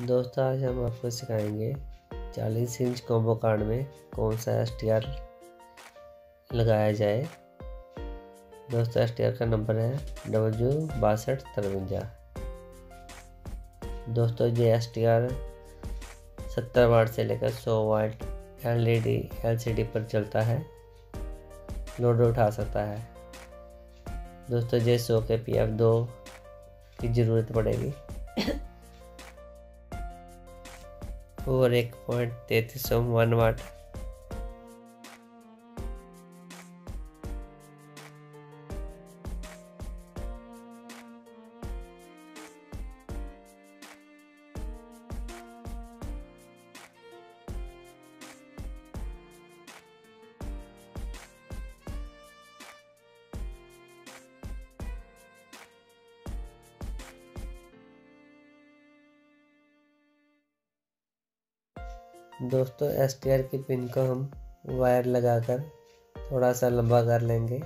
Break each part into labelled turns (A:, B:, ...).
A: दोस्तों, आज हम आपको सिखाएँगे चालीस इंच कॉम्बो कार्ड में कौन सा एसटीआर लगाया जाए। दोस्तों एसटीआर का नंबर है डबल डब्ल्यू बासठ तरवंजा। दोस्तों, ये एस टी आर सत्तर वाट से लेकर सौ watt L E D L C D पर चलता है। लोड उठा सकता है। दोस्तों, ये सौ के पी एफ़ दो की ज़रूरत पड़ेगी। और एक पॉइंट तैतीस सौ वन वाट दोस्तों एसटीआर की पिन को हम वायर लगाकर थोड़ा सा लंबा कर लेंगे।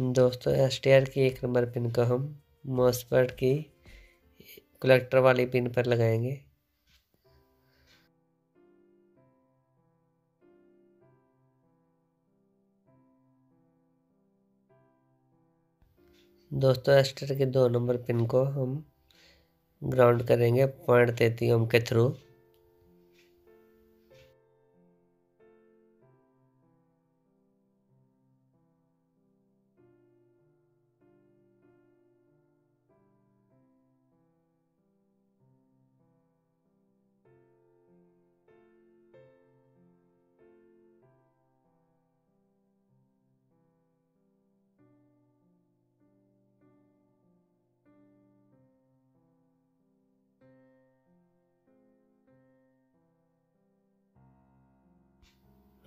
A: दोस्तों एस की एक नंबर पिन को हम मॉसफेट की कलेक्टर वाली पिन पर लगाएँगे। दोस्तों एस्टर के दो नंबर पिन को हम ग्राउंड करेंगे पॉइंट तैती ओम के थ्रू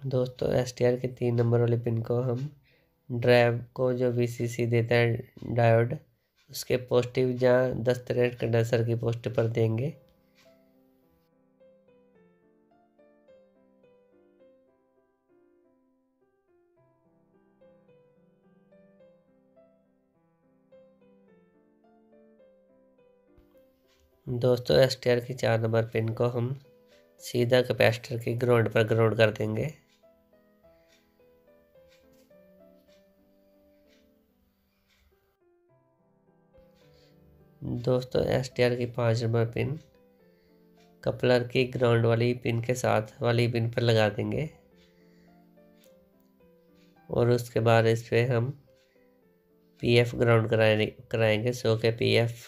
A: दोस्तों एसटीआर के तीन नंबर वाले पिन को हम ड्राइव को जो वी देता है डायोड, उसके पॉजिटिव जहाँ दस तरह कंडेंसर की पोस्ट पर देंगे। दोस्तों एस की चार नंबर पिन को हम सीधा कैपेसिटर के ग्राउंड पर ग्राउंड कर देंगे। दोस्तों एस टी आर की पाँच नंबर पिन, कपलर की ग्राउंड वाली पिन के साथ वाली पिन पर लगा देंगे। और उसके बाद इस पर हम पी एफ़ ग्राउंड कराए कराएँगे, सौ के पी एफ़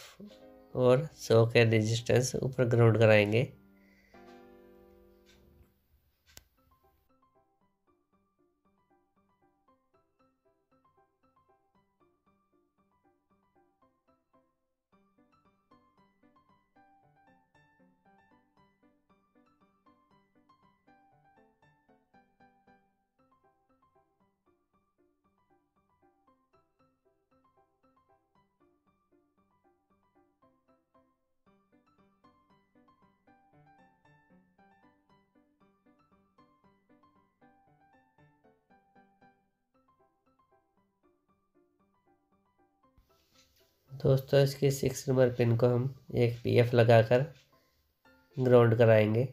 A: और सौ के रेजिस्टेंस ऊपर ग्राउंड कराएँगे। दोस्तों, इसकी सिक्स नंबर पिन को हम एक पीएफ लगाकर ग्राउंड कराएँगे।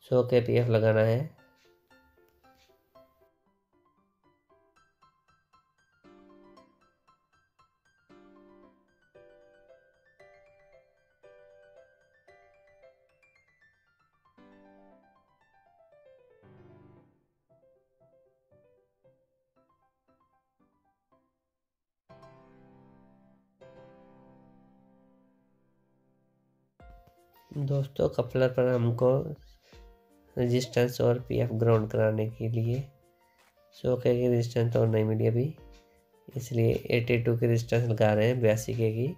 A: सो के पीएफ लगाना है। दोस्तों, कपलर पर हमको रेजिस्टेंस और पीएफ ग्राउंड कराने के लिए सौ के की रेजिस्टेंस और नहीं मिली अभी, इसलिए एटी टू की रेजिस्टेंस लगा रहे हैं, बयासी के की।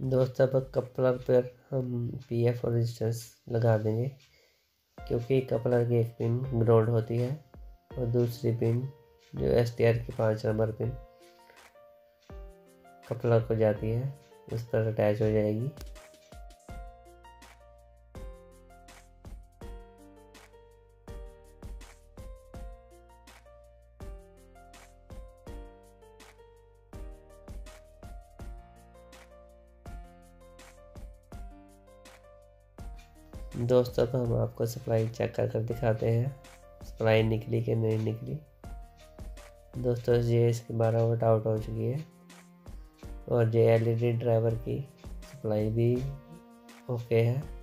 A: दोस्तों, अब कपलर पर हम पी एफ़ और रजिस्टर्स लगा देंगे, क्योंकि कपलर की एक पिन ग्राउंड होती है और दूसरी पिन जो एस टी आर की पाँच नंबर पिन कपलर को जाती है, उस पर अटैच हो जाएगी। दोस्तों, अब हम आपको सप्लाई चेक कर कर दिखाते हैं। सप्लाई निकली कि नहीं निकली? दोस्तों, ये इसकी बारह वोट आउट हो चुकी है और ये एल ड्राइवर की सप्लाई भी ओके है।